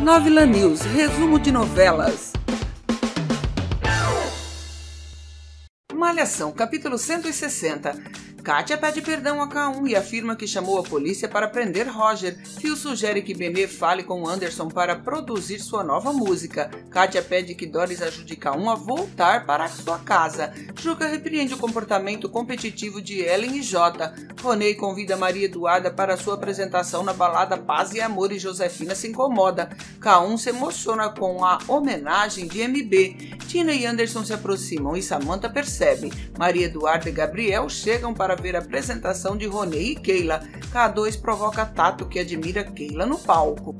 Novela News, resumo de novelas. Malhação, capítulo 160. Kátia pede perdão a K1 e afirma que chamou a polícia para prender Roger. Phil sugere que Benê fale com Anderson para produzir sua nova música. Kátia pede que Doris ajude K1 a voltar para sua casa. Juca repreende o comportamento competitivo de Ellen e Jota. Ronei convida Maria Eduarda para sua apresentação na balada Paz e Amor e Josefina se incomoda. K1 se emociona com a homenagem de MB. Tina e Anderson se aproximam e Samantha percebe. Maria Eduarda e Gabriel chegam para ver a apresentação de Ronei e Keila. K2 provoca Tato que admira Keila no palco.